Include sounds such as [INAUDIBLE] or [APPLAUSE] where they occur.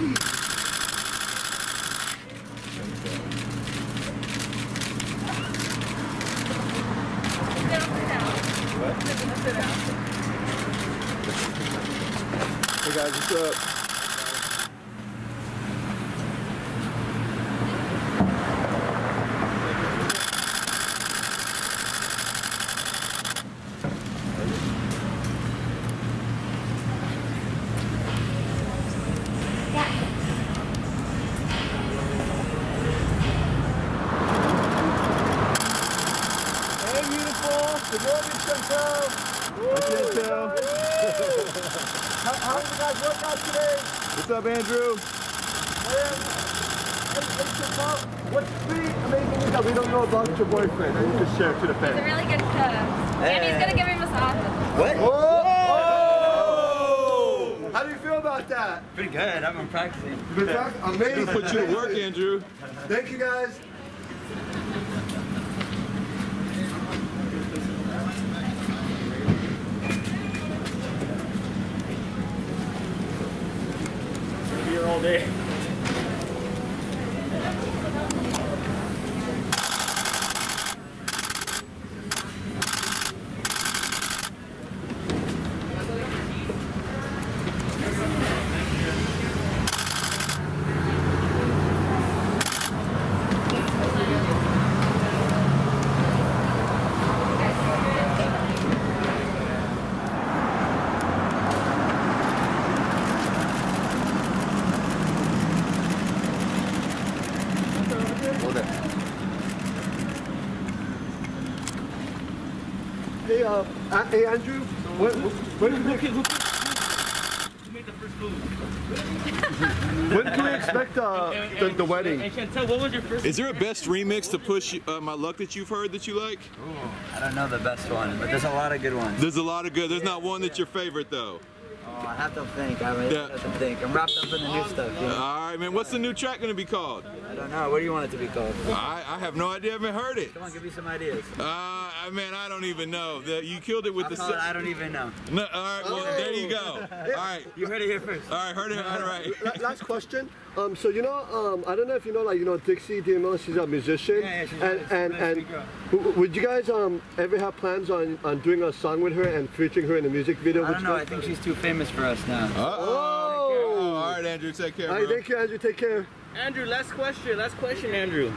Hey guys, what's up? Beautiful. Good morning, Chantel. Chantel. [LAUGHS] how, how did you guys work out today? What's up, Andrew? Oh, hey, hey, Chantel, what's three amazing things that we don't know about your boyfriend that you just share to the fans? He's a really good cook. And he's gonna give me massages. What? Whoa! How do you feel about that? Pretty good. I've been practicing. [LAUGHS] Good talk? Amazing. Put you to work, Andrew. Thank you, guys. All day. Hold it. Hey, uh, uh, hey, Andrew. When, when, when, when can we expect uh, the, the wedding? Hey Chantel, what was your first? Is there a best remix to push uh, my luck that you've heard that you like? I don't know the best one, but there's a lot of good ones. There's a lot of good. There's not one that's your favorite though. Oh, I have to think. I mean, Yeah. I have to think. I'm wrapped up in the new stuff. You know? All right, man. What's the new track gonna be called? I don't know. What do you want it to be called? I, I have no idea. I haven't heard it. Come on, give me some ideas. Uh, I- man, I don't even know. The, you killed it with I'll the. call it, I don't even know. no, all right, well, there you go. All right, You heard it here first. all right, heard it. All right. Last question. Um, so you know, um, I don't know if you know, like you know, Dixie D'Amelio, she's a musician, Yeah, yeah, she's and nice. and Nice, and girl. would you guys um ever have plans on on doing a song with her and featuring her in a music video? I don't know. I think she's too famous for us now. Uh-oh. Oh. All right, Andrew. Take care, All right, bro. thank you, Andrew. Take care. Andrew, last question. Last question, Andrew.